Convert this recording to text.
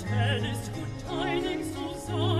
Hotel ist gut einig, so soll